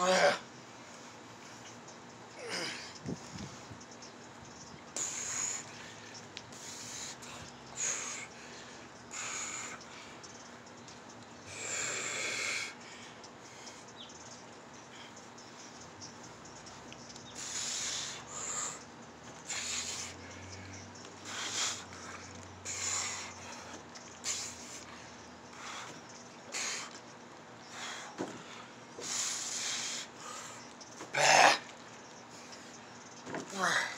Ugh. Bah.